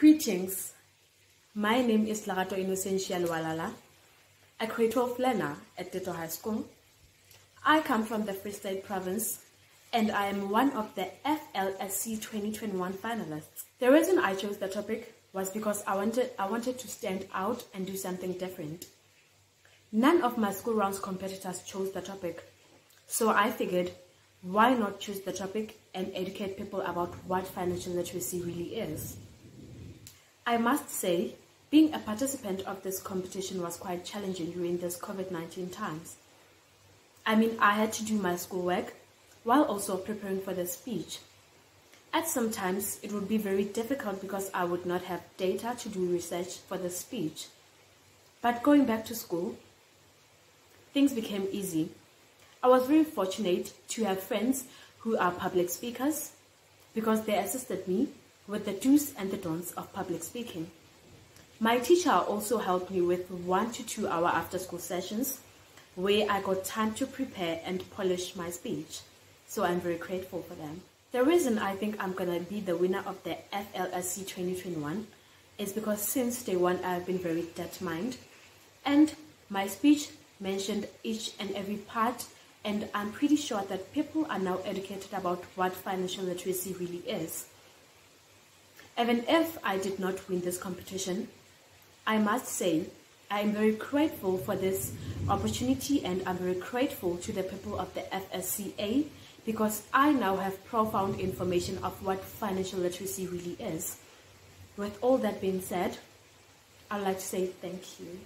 Greetings. My name is Lerato Innocentia Leoalala, a creator of learner at Teto High School. I come from the Free State Province and I am one of the FLSC 2021 finalists. The reason I chose the topic was because I wanted, I wanted to stand out and do something different. None of my school rounds competitors chose the topic, so I figured why not choose the topic and educate people about what financial literacy really is. I must say, being a participant of this competition was quite challenging during this COVID-19 times. I mean, I had to do my schoolwork while also preparing for the speech. At some times, it would be very difficult because I would not have data to do research for the speech. But going back to school, things became easy. I was very fortunate to have friends who are public speakers because they assisted me with the do's and the don'ts of public speaking. My teacher also helped me with one to two hour after school sessions where I got time to prepare and polish my speech. So I'm very grateful for them. The reason I think I'm gonna be the winner of the FLSC 2021 is because since day one I've been very determined and my speech mentioned each and every part and I'm pretty sure that people are now educated about what financial literacy really is. Even if I did not win this competition, I must say I am very grateful for this opportunity and I'm very grateful to the people of the FSCA because I now have profound information of what financial literacy really is. With all that being said, I'd like to say thank you.